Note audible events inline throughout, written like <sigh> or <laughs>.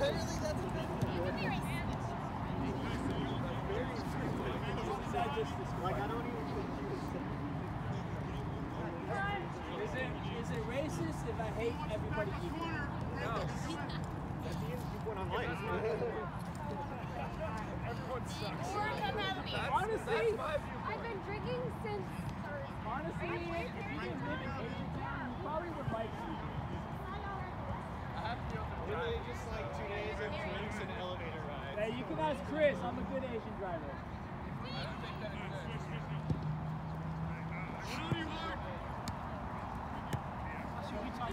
Like, I don't even think you would say. Is it is it racist if I hate everybody equally? No. At the end, you went on life. Everyone sucks. Honestly, I've been drinking since Thursday. honestly, if you didn't live in Asian town, you probably would like me. Literally just like two days of drinks and elevator rides. Hey, you can ask Chris. I'm a good Asian driver.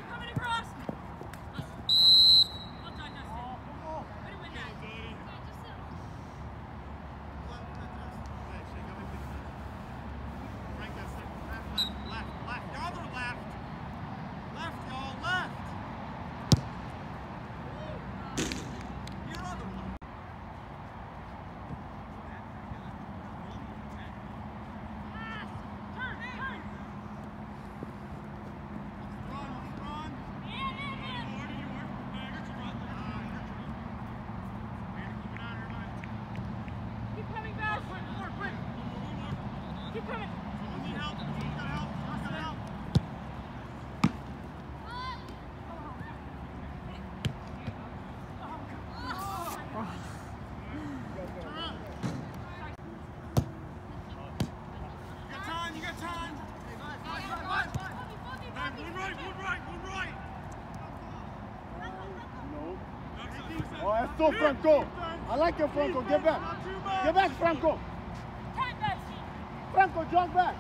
Coming across. Franco. I like it, Franco. Get back. Get back, Franco. Franco, jump back.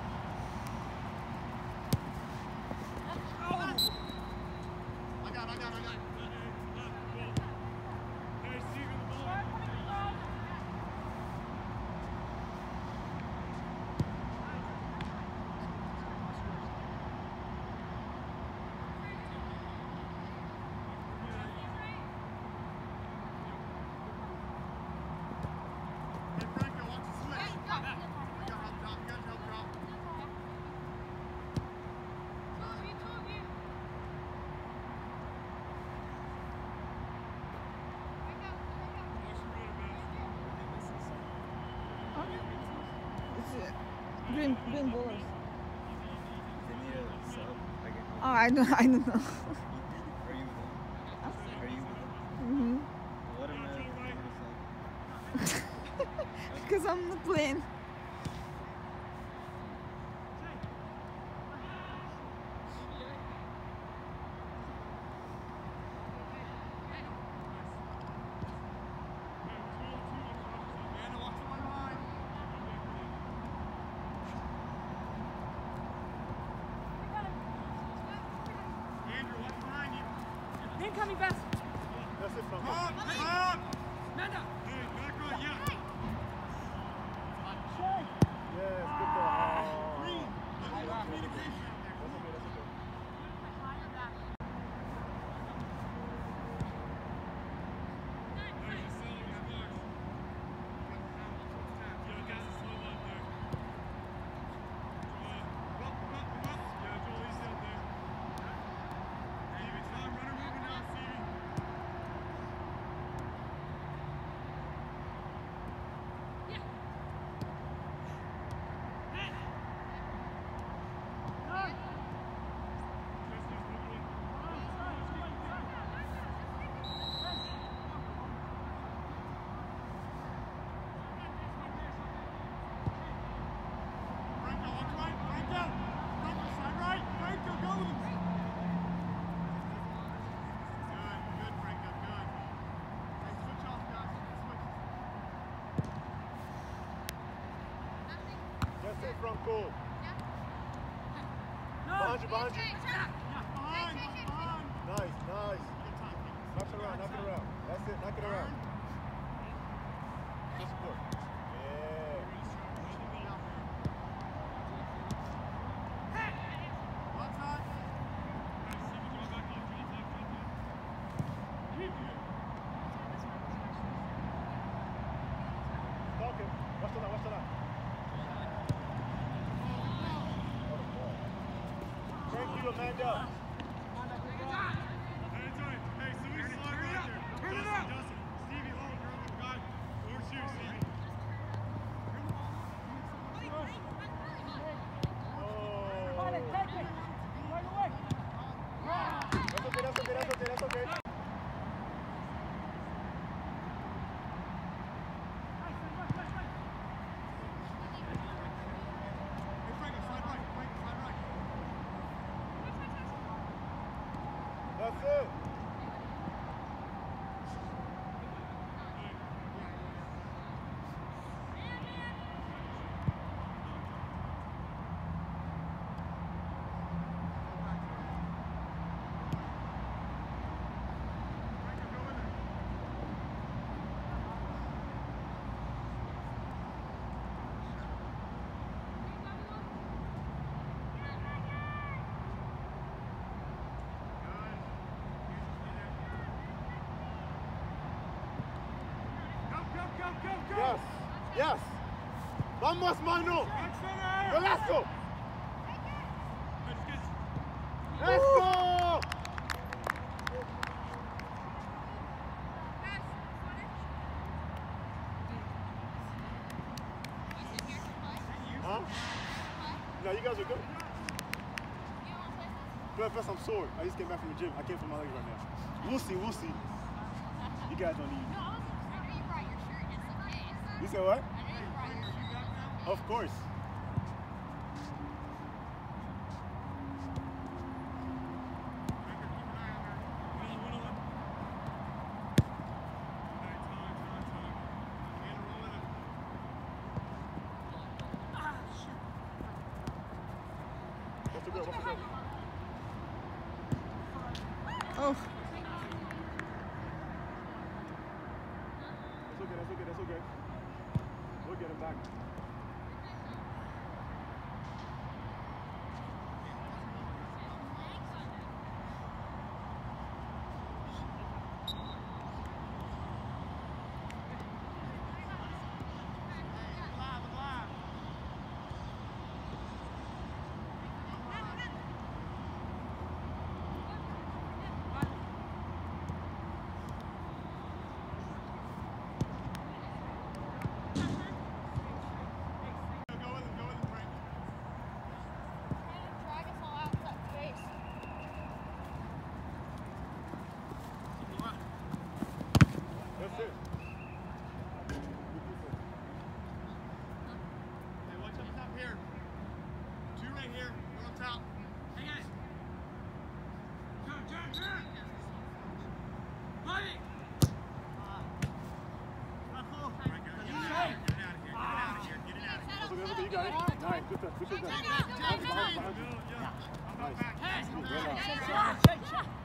Green, green balls. They need a sub. I. Oh, I don't, I don't know. <laughs> Are you with them? Are you with them? hmm Let them know. if they need a sub. because I'm not playing. Men coming fast. That's it, Franco. Manda. Yes, good ball. Oh. That's okay, that's okay. That's it, Franco. Behind you, behind you. Nice, nice. Knock it around, knock it around. That's it, knock it around. Thank you, Amanda. Hey, somebody slide right there. Turn it up. it. Go, go, go, go, go! Yes. Yes. Vamos, mano. Golazo. Eso. Huh? No, you guys are good. Plus, plus I'm sore. I just came back from the gym. I can't feel my legs right now. We'll see. We'll see. You guys don't need. You said what? Of course.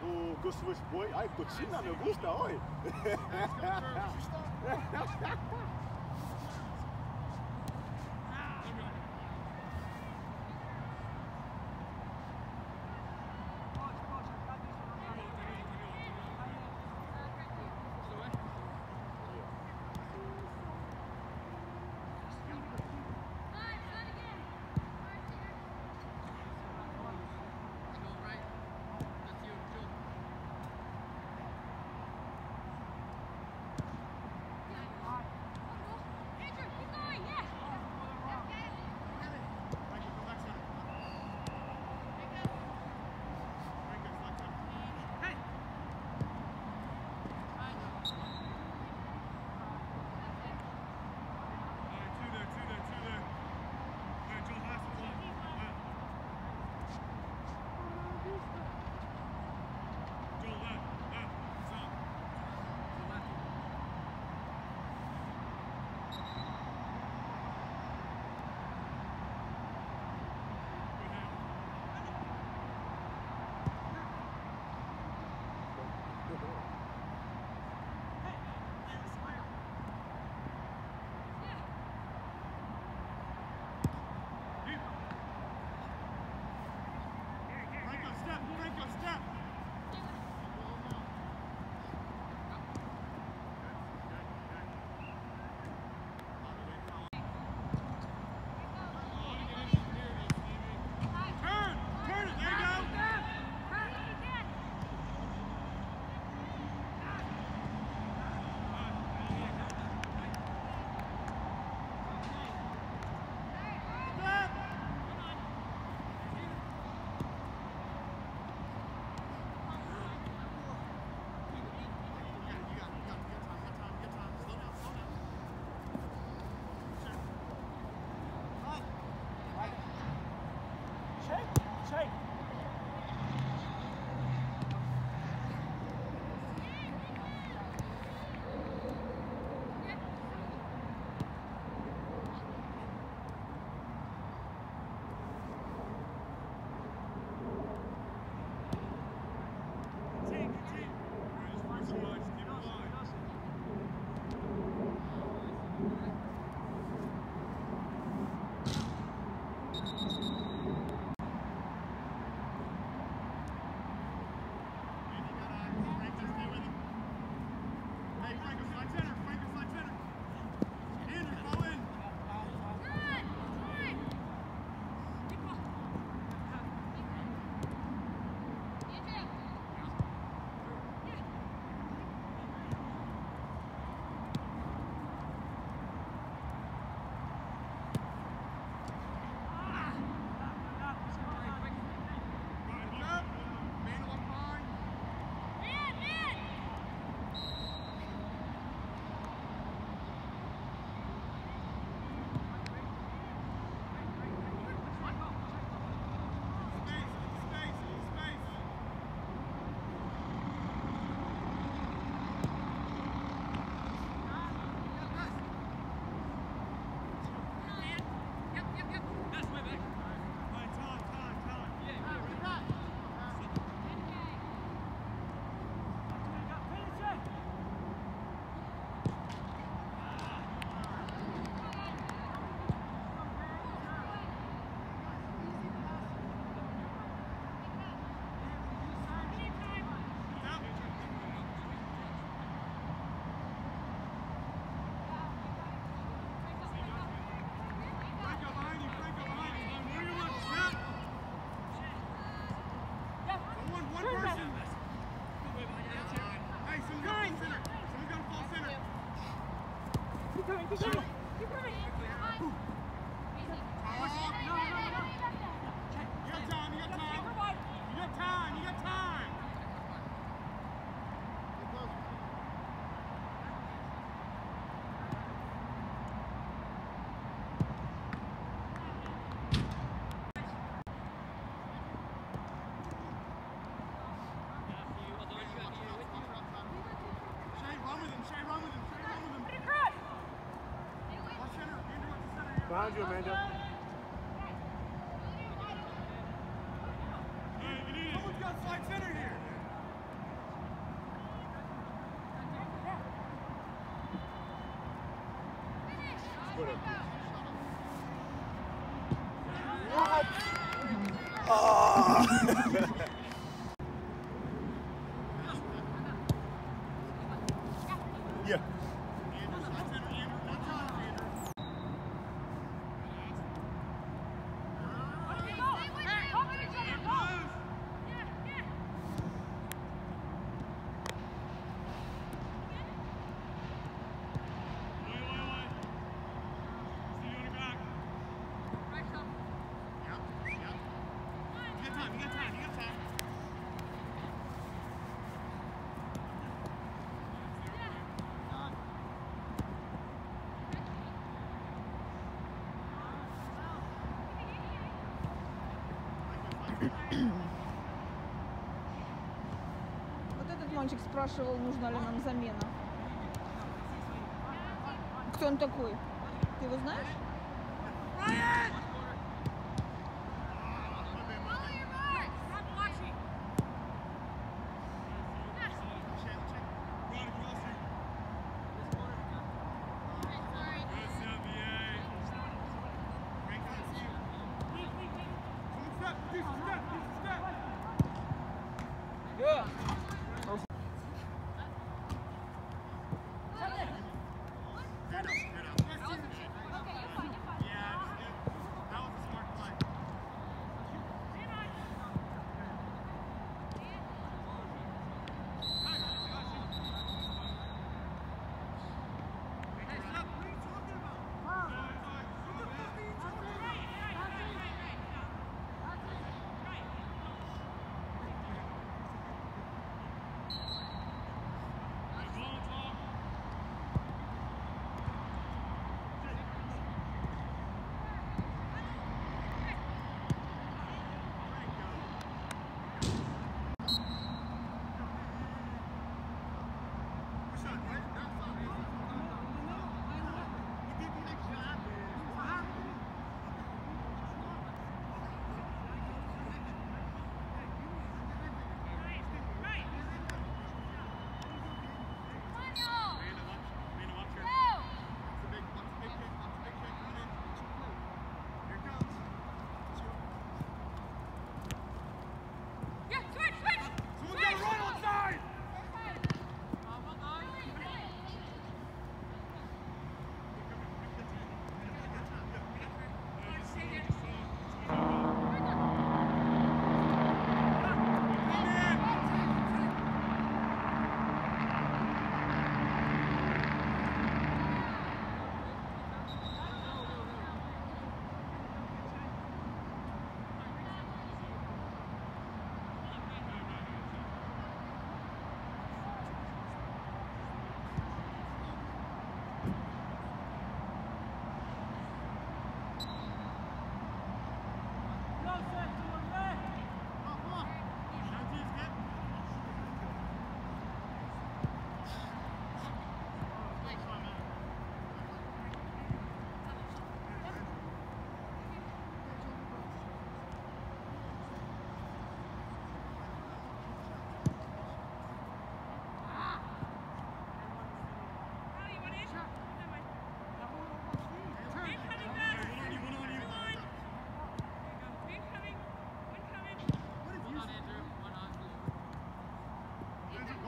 O Gustavo Boy. Ai, cochina, me gusta tá, oi Behind you, Amanda. Oh. <laughs> <laughs> мальчик спрашивал, нужна ли нам замена. Кто он такой? Ты его знаешь?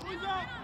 He's up.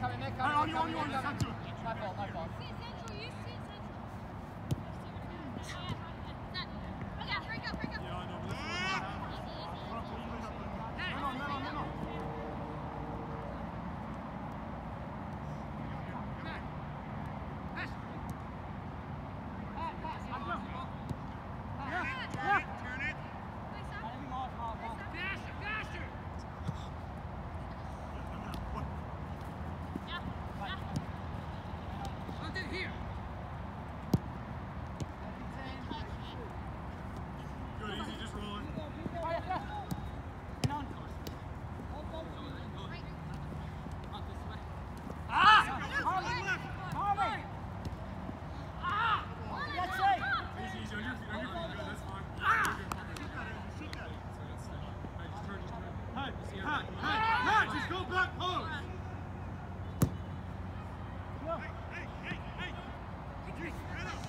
coming, they're coming. No, on you, on you, on you. My fault, my fault. Hey, hey, hey, hey! Did you spread out?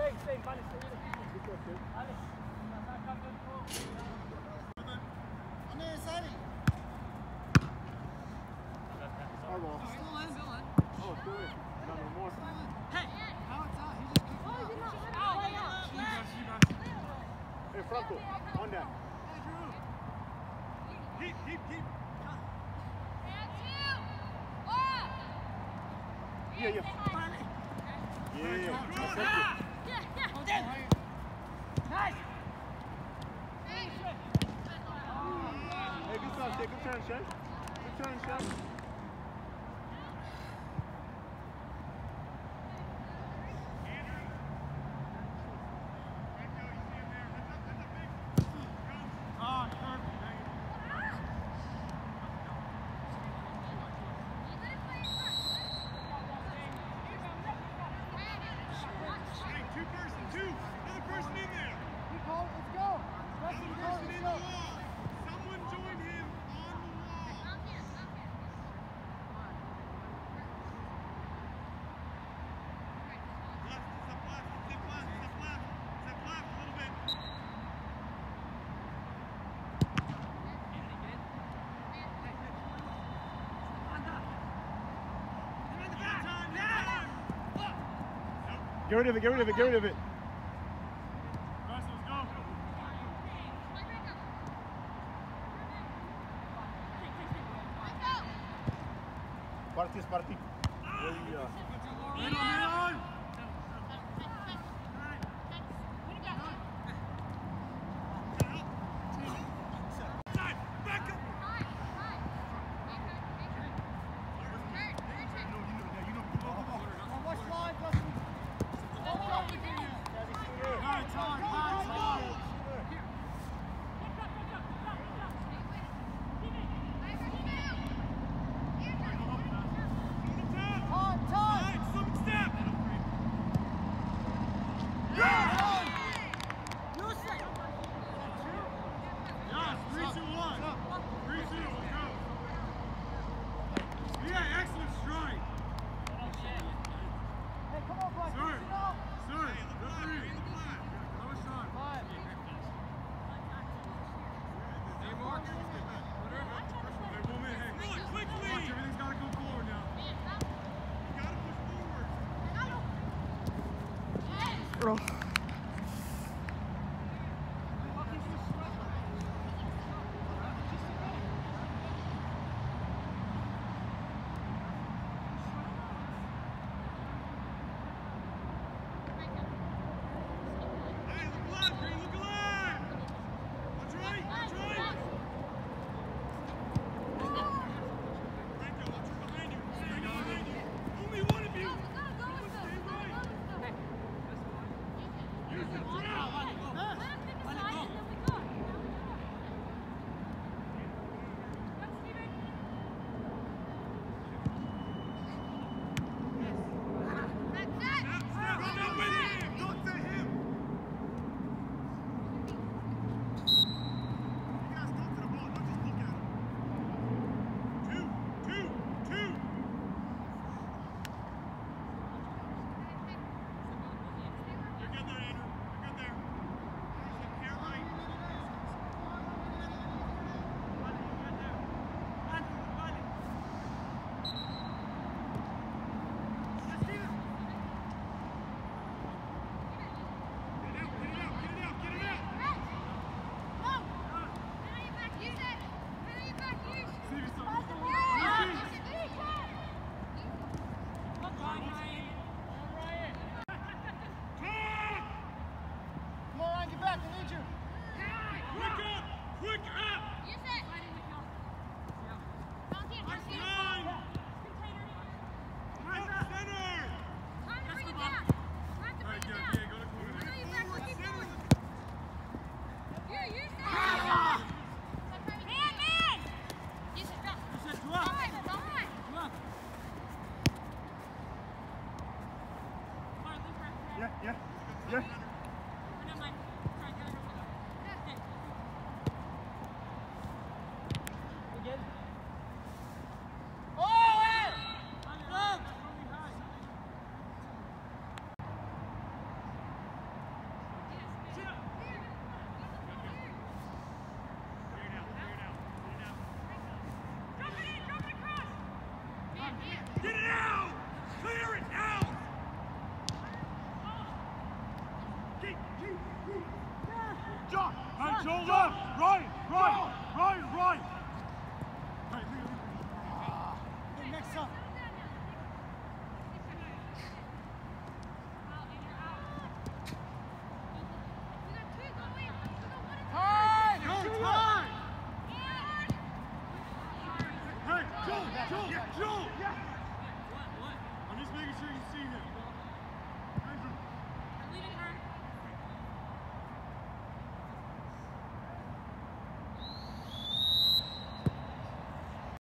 Stay, stay, vale, stay. Good job, kid. Vale. Get rid of it, get rid of it, get rid of it.